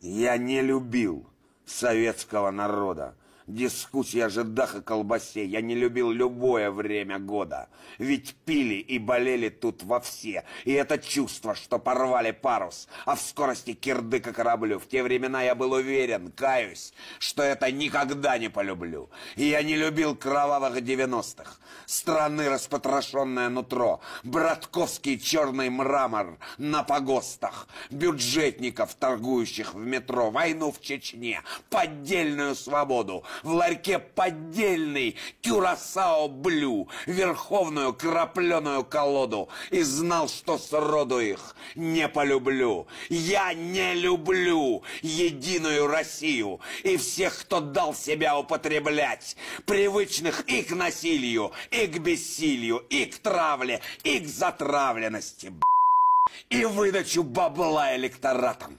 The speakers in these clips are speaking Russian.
Я не любил советского народа. Дискуссии о жидах колбасе я не любил любое время года. Ведь пили и болели тут во все. И это чувство, что порвали парус, а в скорости кирдыка кораблю. В те времена я был уверен, каюсь, что это никогда не полюблю. И я не любил кровавых девяностых. Страны распотрошенное нутро, братковский черный мрамор на погостах, бюджетников, торгующих в метро, войну в Чечне, поддельную свободу, в ларьке поддельный Кюрасао Блю, верховную крапленую колоду, и знал, что сроду их не полюблю. Я не люблю единую Россию и всех, кто дал себя употреблять, привычных и к насилию, и к бессилию, и к травле, и к затравленности, и выдачу бабла электоратам.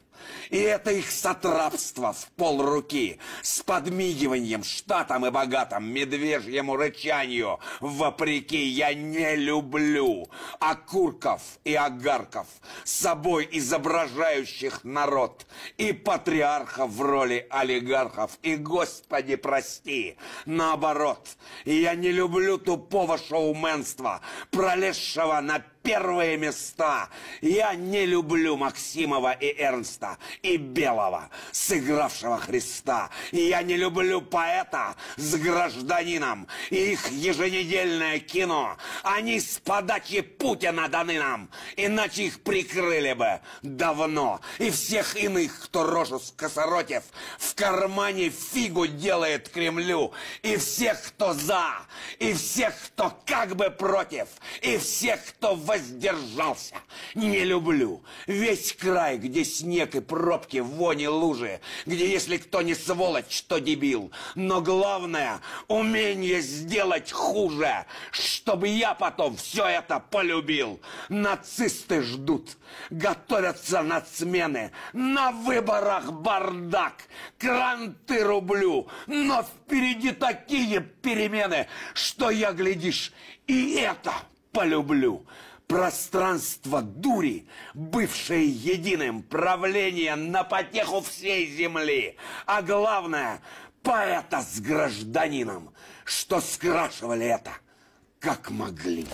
И это их сатрапство в полруки, с подмигиванием штатам и богатым, медвежьему рычанию. Вопреки я не люблю окурков и огарков, собой изображающих народ, и патриархов в роли олигархов, и, господи, прости, наоборот, я не люблю тупого шоуменства, пролезшего на первые места. Я не люблю Максимова и Эрнста, и Белого, сыгравшего Христа. И я не люблю поэта с гражданином и их еженедельное кино. Они с подачи Путина даны нам, иначе их прикрыли бы давно. И всех иных, кто рожу скосоротев, в кармане фигу делает Кремлю. И всех, кто за, и всех, кто как бы против, и всех, кто воздержался. Не люблю весь край, где снег и пробки, вони лужи, где если кто не сволочь, то дебил. Но главное, умение сделать хуже, чтобы я потом все это полюбил. Нацисты ждут, готовятся на смены, на выборах бардак, кранты рублю, но впереди такие перемены, что я, глядишь, и это полюблю пространство дури, бывшее единым, правление на потеху всей земли, а главное, поэта с гражданином, что скрашивали это, как могли.